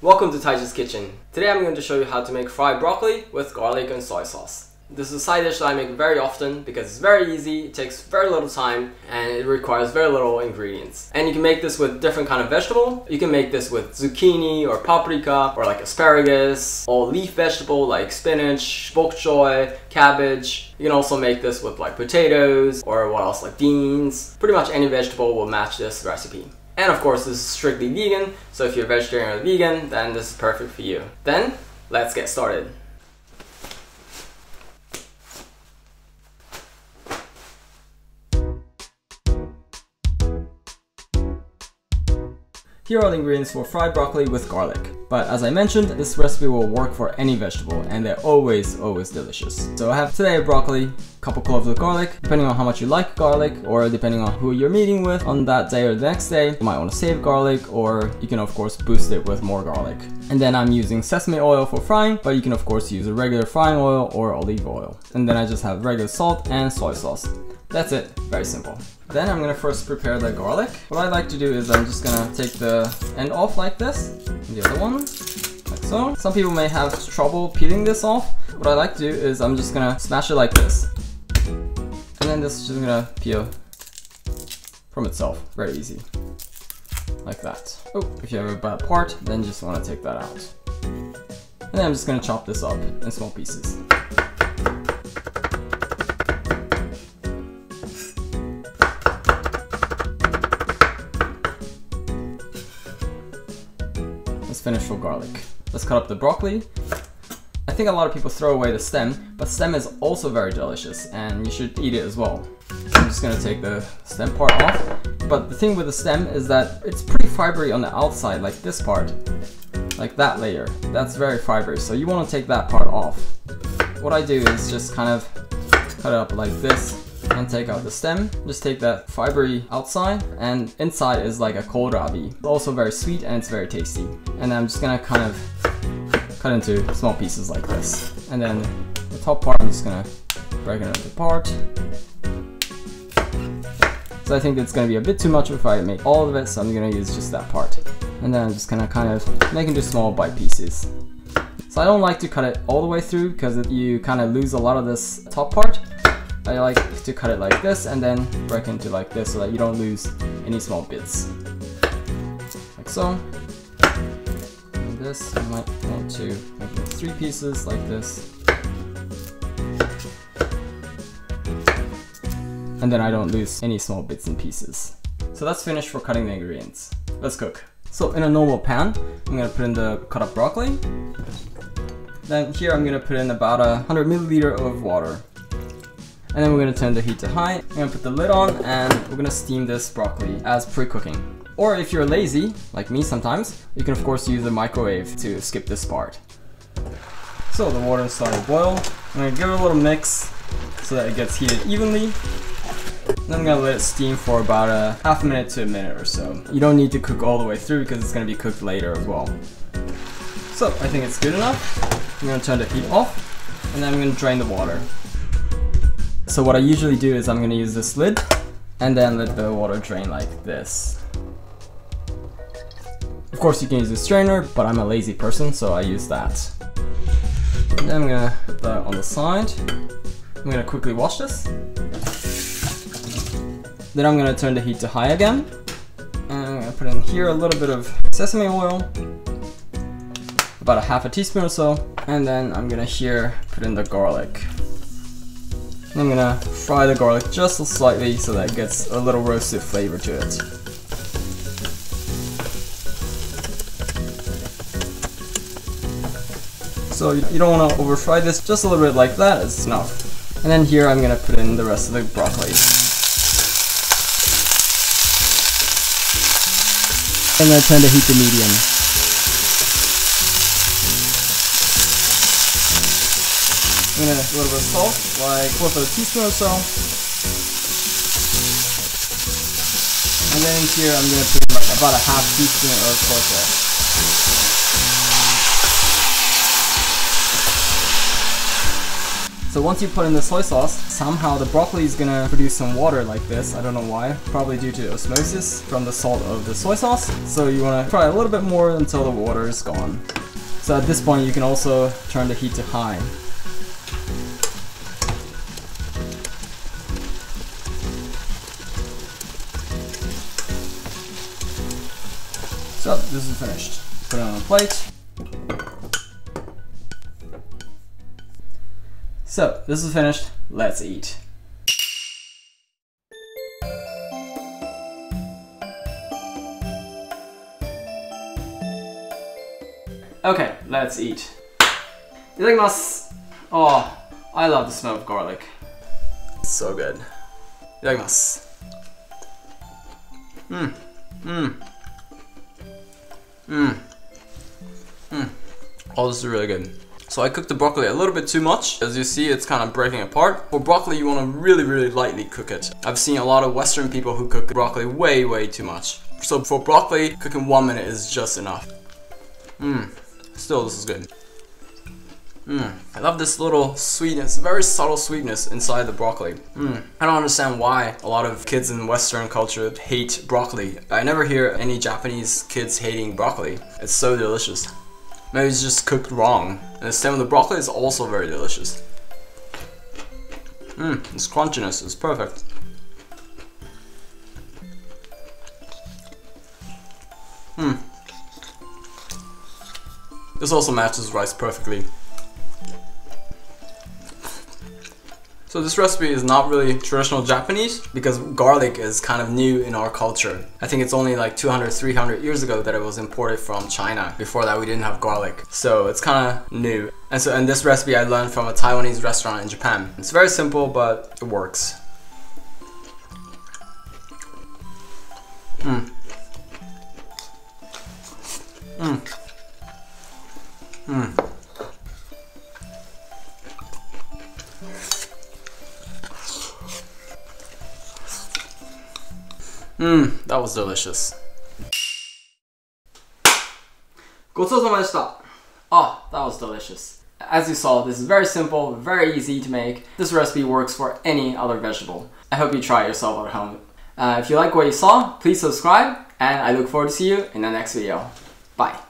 Welcome to Taiji's Kitchen. Today I'm going to show you how to make fried broccoli with garlic and soy sauce. This is a side dish that I make very often because it's very easy, it takes very little time, and it requires very little ingredients. And you can make this with different kind of vegetable. You can make this with zucchini or paprika or like asparagus or leaf vegetable like spinach, bok choy, cabbage. You can also make this with like potatoes or what else like beans. Pretty much any vegetable will match this recipe. And of course this is strictly vegan, so if you're vegetarian or vegan, then this is perfect for you. Then, let's get started. Here are the ingredients for fried broccoli with garlic. But as I mentioned, this recipe will work for any vegetable and they're always, always delicious. So I have today a broccoli, couple cloves of garlic, depending on how much you like garlic or depending on who you're meeting with on that day or the next day, you might want to save garlic or you can of course boost it with more garlic. And then I'm using sesame oil for frying, but you can of course use a regular frying oil or olive oil. And then I just have regular salt and soy sauce. That's it, very simple. Then I'm gonna first prepare the garlic. What I like to do is I'm just gonna take the end off like this, the other one, like so. Some people may have trouble peeling this off. What I like to do is I'm just gonna smash it like this. And then this is just gonna peel from itself, very easy. Like that. Oh, if you have a bad part, then just wanna take that out. And then I'm just gonna chop this up in small pieces. Let's finish for garlic. Let's cut up the broccoli. I think a lot of people throw away the stem, but stem is also very delicious and you should eat it as well. I'm just gonna take the stem part off. But the thing with the stem is that it's pretty fibery on the outside, like this part. Like that layer. That's very fibrous, so you wanna take that part off. What I do is just kind of cut it up like this and take out the stem. Just take that fibery outside and inside is like a kohlrabi. It's also very sweet and it's very tasty. And I'm just gonna kind of cut into small pieces like this. And then the top part I'm just gonna break it apart. So I think it's gonna be a bit too much if I make all of it, so I'm gonna use just that part. And then I'm just gonna kind of make into small bite pieces. So I don't like to cut it all the way through because you kind of lose a lot of this top part. I like to cut it like this and then break into like this so that you don't lose any small bits. Like so. And this, you might want to make three pieces like this. And then I don't lose any small bits and pieces. So that's finished for cutting the ingredients. Let's cook. So in a normal pan, I'm gonna put in the cut up broccoli. Then here I'm gonna put in about a 100 milliliter of water. And then we're gonna turn the heat to high. I'm gonna put the lid on and we're gonna steam this broccoli as pre-cooking. Or if you're lazy, like me sometimes, you can of course use the microwave to skip this part. So the water is starting to boil. I'm gonna give it a little mix so that it gets heated evenly. Then I'm gonna let it steam for about a half minute to a minute or so. You don't need to cook all the way through because it's gonna be cooked later as well. So I think it's good enough. I'm gonna turn the heat off and then I'm gonna drain the water. So what I usually do is I'm gonna use this lid and then let the water drain like this. Of course you can use a strainer, but I'm a lazy person, so I use that. And then I'm gonna put that on the side. I'm gonna quickly wash this. Then I'm gonna turn the heat to high again. And I'm gonna put in here a little bit of sesame oil. About a half a teaspoon or so. And then I'm gonna here put in the garlic. I'm gonna fry the garlic just slightly so that it gets a little roasted flavor to it. So you don't want to over fry this, just a little bit like that is enough. And then here I'm gonna put in the rest of the broccoli. And then turn the heat to medium. I'm a little bit of salt, like quarter of a teaspoon or so. And then here I'm gonna put like about a half teaspoon of cornstarch. So once you put in the soy sauce, somehow the broccoli is gonna produce some water like this. I don't know why. Probably due to osmosis from the salt of the soy sauce. So you wanna fry a little bit more until the water is gone. So at this point you can also turn the heat to high. So this is finished. Put it on a plate. So this is finished. Let's eat. Okay, let's eat. Itadakimasu. Oh, I love the smell of garlic. So good. Itadakimasu. Mmm. Mmm. Mmm. Mmm. Oh, this is really good. So I cooked the broccoli a little bit too much. As you see, it's kind of breaking apart. For broccoli, you want to really, really lightly cook it. I've seen a lot of Western people who cook broccoli way, way too much. So for broccoli, cooking one minute is just enough. Mmm. Still, this is good. Mmm. I love this little sweetness, very subtle sweetness inside the broccoli. Mmm. I don't understand why a lot of kids in Western culture hate broccoli. I never hear any Japanese kids hating broccoli. It's so delicious. Maybe it's just cooked wrong. And the stem of the broccoli is also very delicious. Mmm, this crunchiness is perfect. Mmm. This also matches rice perfectly. So this recipe is not really traditional Japanese because garlic is kind of new in our culture. I think it's only like 200, 300 years ago that it was imported from China. Before that we didn't have garlic. So it's kind of new. And so in this recipe I learned from a Taiwanese restaurant in Japan. It's very simple but it works. Mmm. Mmm, that was delicious. ごちそうさまでした. Oh, that was delicious. As you saw, this is very simple, very easy to make. This recipe works for any other vegetable. I hope you try it yourself at home. Uh, if you like what you saw, please subscribe, and I look forward to see you in the next video. Bye.